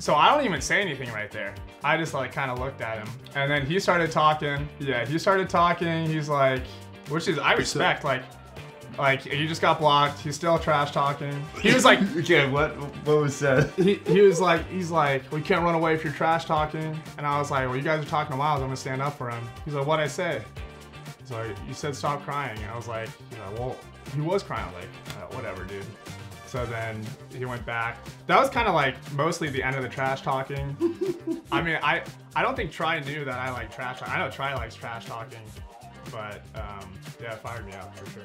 So I don't even say anything right there. I just like kind of looked at him, and then he started talking. Yeah, he started talking. He's like, which is I respect. Like, like you just got blocked. He's still trash talking. He was like, okay, what what was said? he, he was like, he's like, we can't run away if you're trash talking. And I was like, well, you guys are talking a while. I'm gonna stand up for him. He's like, what'd I say? He's like, you said stop crying. And I was like, he's like well, he was crying. Like, uh, whatever, dude. So then he went back. That was kind of like mostly the end of the trash talking. I mean, I I don't think Tri knew that I like trash. I know Tri likes trash talking, but um, yeah, it fired me up for sure.